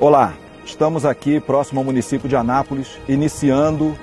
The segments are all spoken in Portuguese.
Olá, estamos aqui próximo ao município de Anápolis, iniciando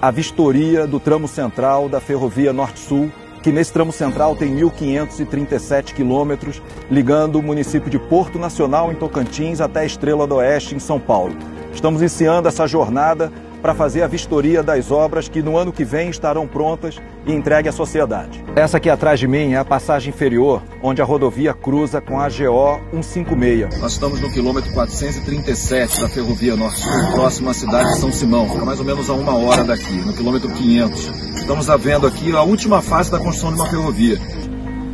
a vistoria do tramo central da Ferrovia Norte-Sul, que nesse tramo central tem 1.537 quilômetros, ligando o município de Porto Nacional, em Tocantins, até Estrela do Oeste, em São Paulo. Estamos iniciando essa jornada para fazer a vistoria das obras que no ano que vem estarão prontas e entregue à sociedade. Essa aqui atrás de mim é a passagem inferior, onde a rodovia cruza com a GO 156. Nós estamos no quilômetro 437 da Ferrovia Norte-Sul, próximo à cidade de São Simão, fica mais ou menos a uma hora daqui, no quilômetro 500. Estamos vendo aqui a última fase da construção de uma ferrovia.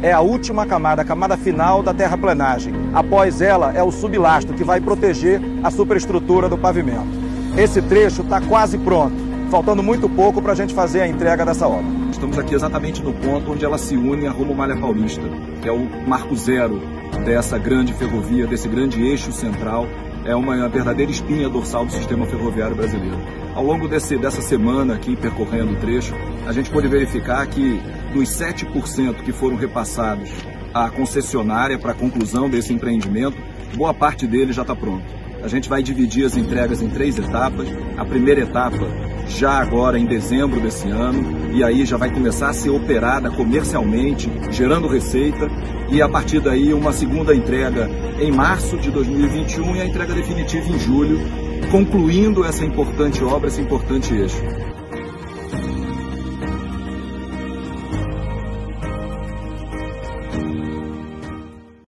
É a última camada, a camada final da terraplenagem. Após ela é o sublastro, que vai proteger a superestrutura do pavimento. Esse trecho está quase pronto, faltando muito pouco para a gente fazer a entrega dessa obra. Estamos aqui exatamente no ponto onde ela se une à Rumo Malha Paulista, que é o marco zero dessa grande ferrovia, desse grande eixo central. É uma verdadeira espinha dorsal do sistema ferroviário brasileiro. Ao longo desse, dessa semana aqui, percorrendo o trecho, a gente pôde verificar que dos 7% que foram repassados à concessionária para a conclusão desse empreendimento, boa parte dele já está pronto. A gente vai dividir as entregas em três etapas. A primeira etapa já agora em dezembro desse ano, e aí já vai começar a ser operada comercialmente, gerando receita, e a partir daí uma segunda entrega em março de 2021 e a entrega definitiva em julho, concluindo essa importante obra, esse importante eixo.